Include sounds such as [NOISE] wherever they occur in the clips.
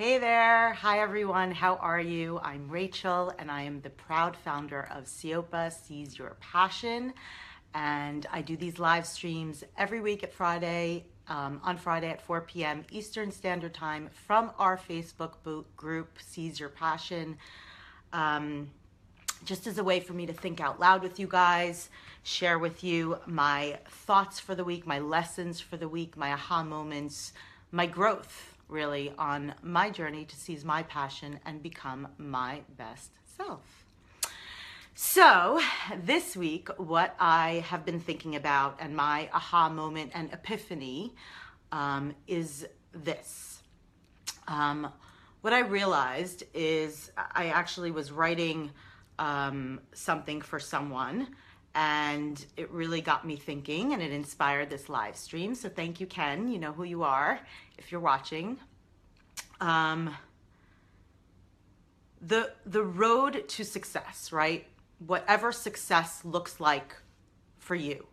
Hey there. Hi, everyone. How are you? I'm Rachel, and I am the proud founder of Seyopa Seize Your Passion. And I do these live streams every week at Friday, um, on Friday at 4 p.m. Eastern Standard Time from our Facebook group, Seize Your Passion. Um, just as a way for me to think out loud with you guys, share with you my thoughts for the week, my lessons for the week, my aha moments, my growth really on my journey to seize my passion and become my best self. So, this week, what I have been thinking about and my aha moment and epiphany um, is this. Um, what I realized is I actually was writing um, something for someone and it really got me thinking and it inspired this live stream. So thank you, Ken. You know who you are if you're watching. Um, the the road to success, right? Whatever success looks like for you,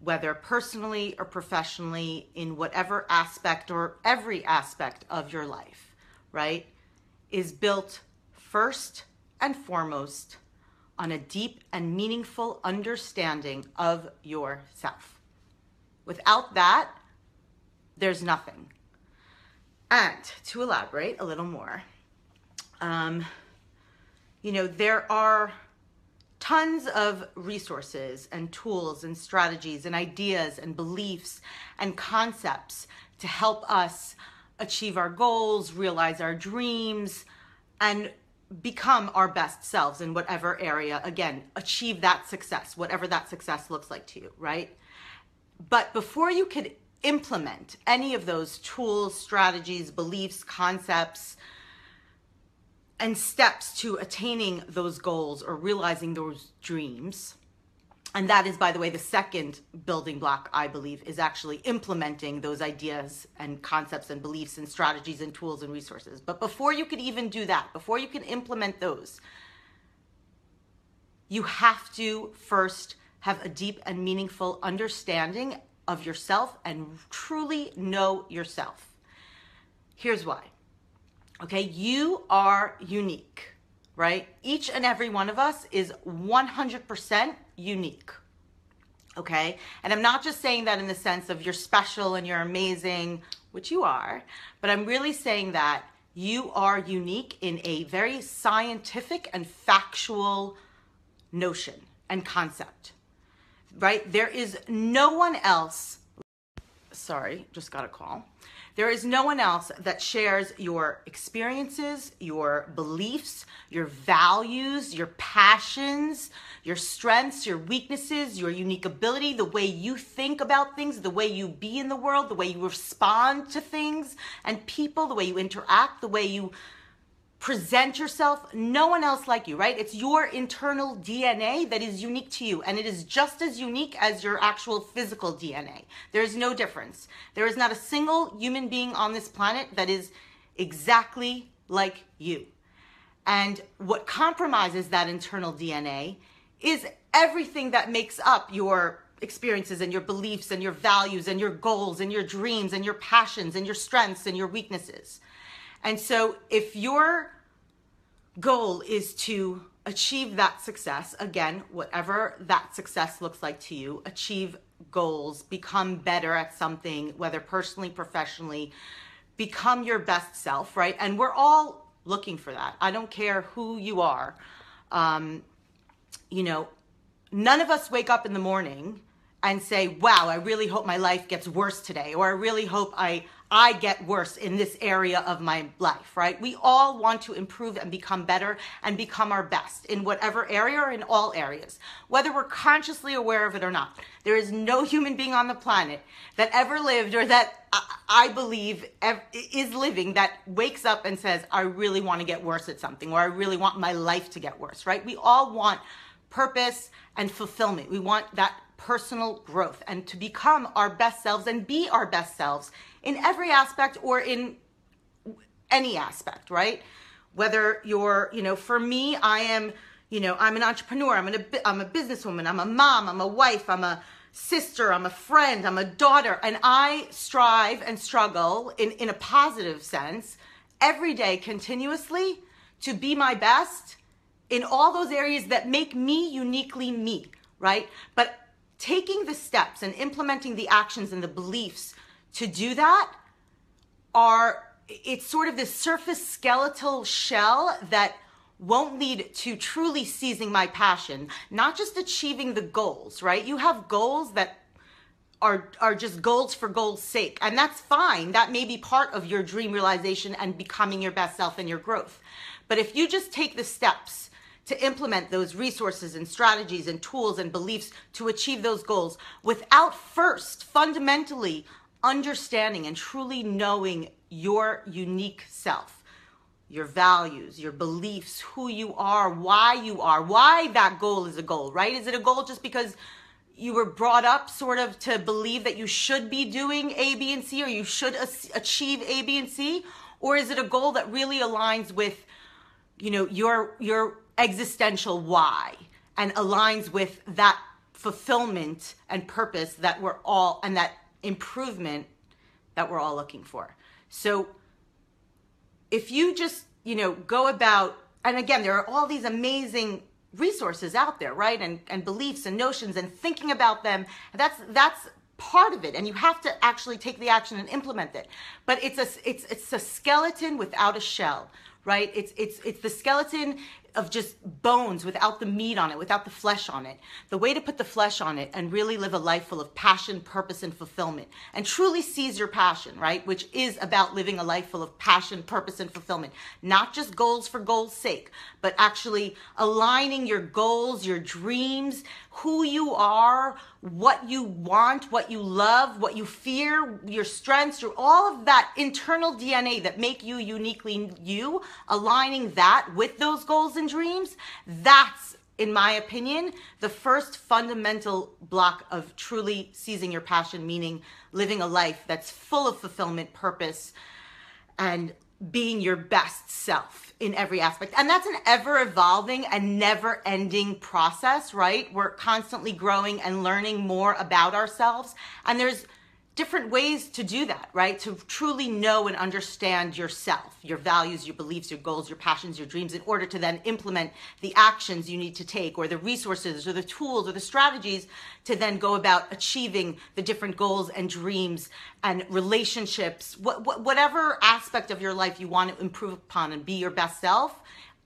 whether personally or professionally, in whatever aspect or every aspect of your life, right, is built first and foremost on a deep and meaningful understanding of yourself. Without that, there's nothing. And to elaborate a little more, um, you know, there are tons of resources and tools and strategies and ideas and beliefs and concepts to help us achieve our goals, realize our dreams, and become our best selves in whatever area, again, achieve that success, whatever that success looks like to you, right? But before you could implement any of those tools, strategies, beliefs, concepts, and steps to attaining those goals or realizing those dreams, and that is by the way the second building block i believe is actually implementing those ideas and concepts and beliefs and strategies and tools and resources. But before you can even do that before you can implement those you have to first have a deep and meaningful understanding of yourself and truly know yourself. Here's why. Okay you are unique right? Each and every one of us is 100% unique. Okay? And I'm not just saying that in the sense of you're special and you're amazing, which you are, but I'm really saying that you are unique in a very scientific and factual notion and concept. Right? There is no one else. Sorry, just got a call. There is no one else that shares your experiences, your beliefs, your values, your passions, your strengths, your weaknesses, your unique ability, the way you think about things, the way you be in the world, the way you respond to things and people, the way you interact, the way you present yourself no one else like you right? It's your internal dna that is unique to you and it is just as unique as your actual physical dna there is no difference. There is not a single human being on this planet that is exactly like you. And what compromises that internal dna is everything that makes up your experiences and your beliefs and your values and your goals and your dreams and your passions and your strengths and your weaknesses and so if your goal is to achieve that success, again, whatever that success looks like to you, achieve goals, become better at something, whether personally, professionally, become your best self, right? And we're all looking for that. I don't care who you are. Um, you know, none of us wake up in the morning and say, wow, I really hope my life gets worse today, or I really hope I, I get worse in this area of my life, right? We all want to improve and become better and become our best in whatever area or in all areas, whether we're consciously aware of it or not. There is no human being on the planet that ever lived or that I believe is living that wakes up and says, I really want to get worse at something, or I really want my life to get worse, right? We all want purpose and fulfillment. We want that personal growth and to become our best selves and be our best selves in every aspect or in any aspect, right? Whether you're, you know, for me, I am, you know, I'm an entrepreneur, I'm, an, I'm a businesswoman, I'm a mom, I'm a wife, I'm a sister, I'm a friend, I'm a daughter, and I strive and struggle in, in a positive sense every day continuously to be my best in all those areas that make me uniquely me, right? But taking the steps and implementing the actions and the beliefs to do that are it's sort of this surface skeletal shell that won't lead to truly seizing my passion, not just achieving the goals, right? You have goals that are are just goals for goals sake and that's fine. That may be part of your dream realization and becoming your best self and your growth. But if you just take the steps to implement those resources and strategies and tools and beliefs to achieve those goals without first fundamentally understanding and truly knowing your unique self, your values, your beliefs, who you are, why you are, why that goal is a goal, right? Is it a goal just because you were brought up sort of to believe that you should be doing A, B, and C, or you should achieve A, B, and C? Or is it a goal that really aligns with, you know, your, your existential why and aligns with that fulfillment and purpose that we're all, and that improvement that we're all looking for? So if you just, you know, go about, and again, there are all these amazing resources out there, right? And, and beliefs and notions and thinking about them. That's, that's part of it. And you have to actually take the action and implement it. But it's a, it's, it's a skeleton without a shell, right? It's, it's, it's the skeleton of just bones without the meat on it, without the flesh on it. The way to put the flesh on it and really live a life full of passion, purpose, and fulfillment, and truly seize your passion, right? Which is about living a life full of passion, purpose, and fulfillment. Not just goals for goals' sake, but actually aligning your goals, your dreams, who you are, what you want, what you love, what you fear, your strengths, your, all of that internal DNA that make you uniquely you, aligning that with those goals and dreams, that's in my opinion, the first fundamental block of truly seizing your passion, meaning living a life that's full of fulfillment, purpose, and being your best self in every aspect. And that's an ever evolving and never ending process, right? We're constantly growing and learning more about ourselves. And there's different ways to do that, right? To truly know and understand yourself, your values, your beliefs, your goals, your passions, your dreams, in order to then implement the actions you need to take, or the resources, or the tools, or the strategies to then go about achieving the different goals and dreams and relationships, whatever aspect of your life you want to improve upon and be your best self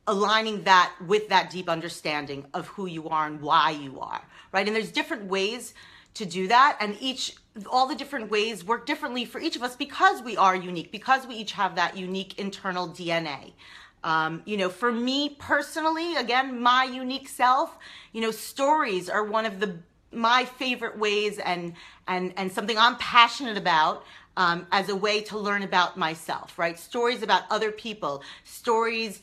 aligning that with that deep understanding of who you are and why you are, right? And there's different ways to do that and each all the different ways work differently for each of us because we are unique because we each have that unique internal dna um, you know for me personally again my unique self you know stories are one of the my favorite ways and and and something i'm passionate about um, as a way to learn about myself right? Stories about other people stories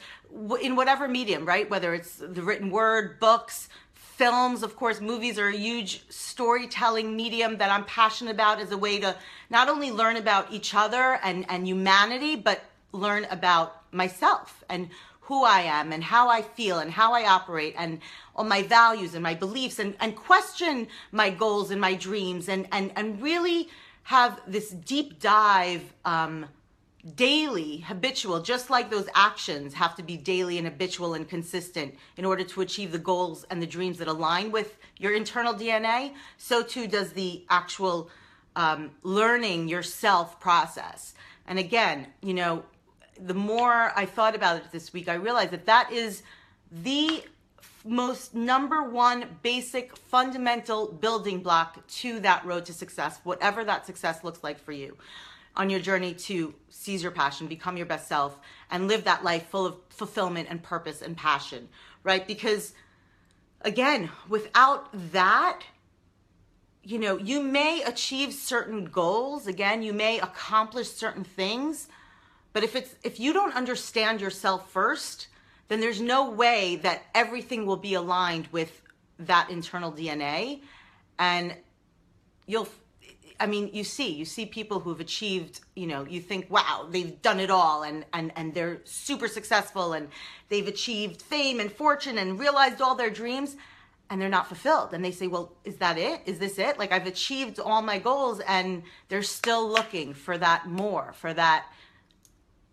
in whatever medium right? Whether it's the written word books films, of course, movies are a huge storytelling medium that I'm passionate about as a way to not only learn about each other and, and humanity, but learn about myself and who I am and how I feel and how I operate and all my values and my beliefs and, and question my goals and my dreams and, and, and really have this deep dive um, daily, habitual, just like those actions have to be daily and habitual and consistent in order to achieve the goals and the dreams that align with your internal DNA, so too does the actual um, learning yourself process. And again, you know, the more I thought about it this week, I realized that that is the most number one basic fundamental building block to that road to success, whatever that success looks like for you on your journey to seize your passion, become your best self, and live that life full of fulfillment and purpose and passion, right? Because again, without that, you know, you may achieve certain goals, again, you may accomplish certain things, but if it's if you don't understand yourself first, then there's no way that everything will be aligned with that internal DNA and you'll I mean, you see, you see people who've achieved, you know, you think, wow, they've done it all and, and, and they're super successful and they've achieved fame and fortune and realized all their dreams and they're not fulfilled. And they say, well, is that it? Is this it? Like I've achieved all my goals and they're still looking for that more, for that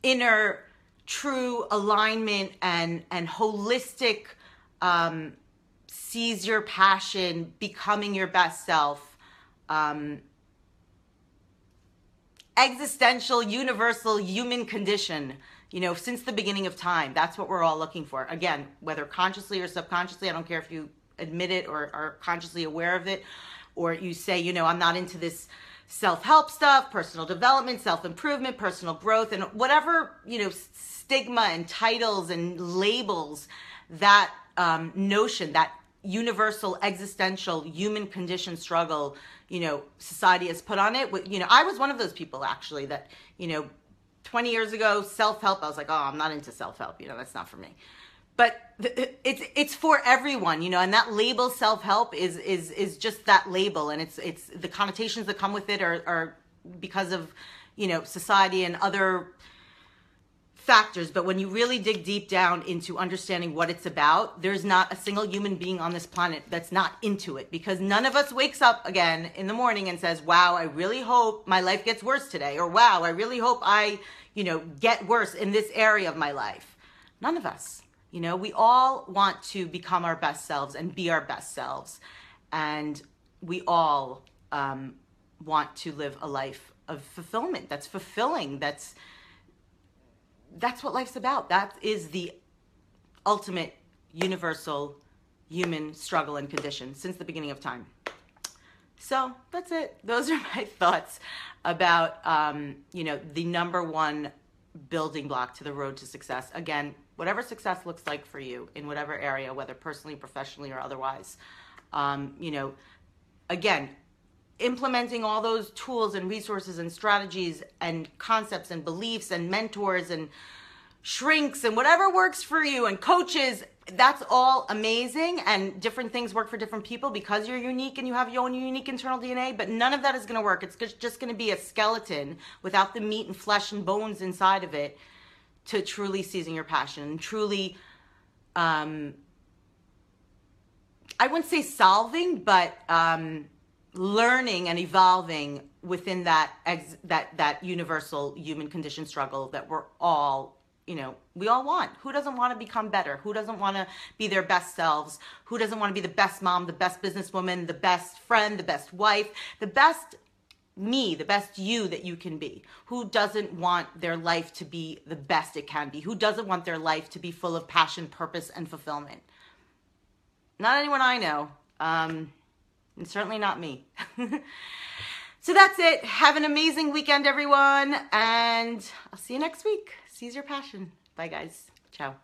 inner true alignment and and holistic um, seize your passion, becoming your best self. Um, existential, universal human condition, you know, since the beginning of time. That's what we're all looking for. Again, whether consciously or subconsciously, I don't care if you admit it or are consciously aware of it, or you say, you know, I'm not into this self help stuff, personal development, self improvement, personal growth, and whatever, you know, stigma and titles and labels that um, notion, that universal existential human condition struggle you know society has put on it. You know i was one of those people actually that you know 20 years ago self-help i was like oh i'm not into self-help you know that's not for me. But uh, it's it's for everyone you know and that label self-help is is is just that label and it's it's the connotations that come with it are are because of you know society and other factors, but when you really dig deep down into understanding what it's about, there's not a single human being on this planet that's not into it because none of us wakes up again in the morning and says, "Wow, I really hope my life gets worse today," or "Wow, I really hope I, you know, get worse in this area of my life." None of us. You know, we all want to become our best selves and be our best selves. And we all um, want to live a life of fulfillment that's fulfilling, that's that's what life's about. That is the ultimate universal human struggle and condition since the beginning of time. So that's it. Those are [LAUGHS] my thoughts about, um, you know, the number one building block to the road to success. Again, whatever success looks like for you in whatever area, whether personally, professionally, or otherwise. Um, you know, again, implementing all those tools and resources and strategies and concepts and beliefs and mentors and shrinks and whatever works for you and coaches that's all amazing. And different things work for different people because you're unique and you have your own unique internal DNA but none of that is going to work. It's just going to be a skeleton without the meat and flesh and bones inside of it to truly seizing your passion and truly um I wouldn't say solving but um learning and evolving within that ex- that that universal human condition struggle that we're all you know we all want. Who doesn't want to become better? Who doesn't want to be their best selves? Who doesn't want to be the best mom the best businesswoman the best friend the best wife the best me the best you that you can be? Who doesn't want their life to be the best it can be? Who doesn't want their life to be full of passion purpose and fulfillment? Not anyone i know. Um, and certainly not me. [LAUGHS] so that's it. Have an amazing weekend, everyone. And I'll see you next week. Seize your passion. Bye, guys. Ciao.